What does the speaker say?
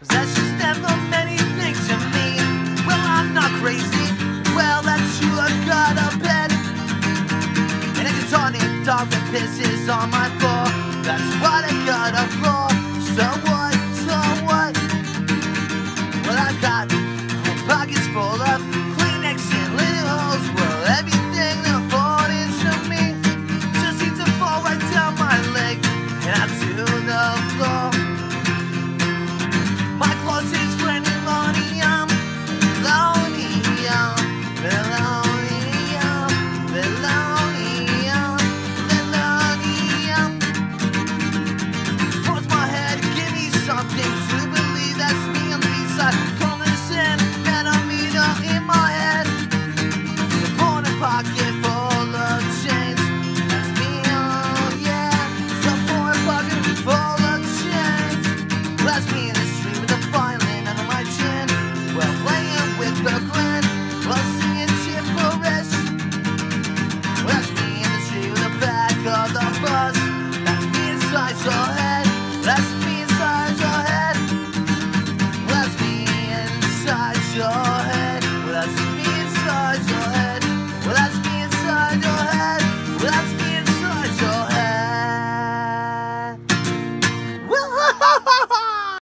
Possessions never meant anything to me. Well, I'm not crazy. Well, that's you I got a bed, And if it's on it, dog that pisses on my floor. That's what I got a floor. So what? So what? Well, I've got pockets full of Kleenex and little holes. Well, everything that falls into me just seems to fall right down my leg. And I do the floor. That's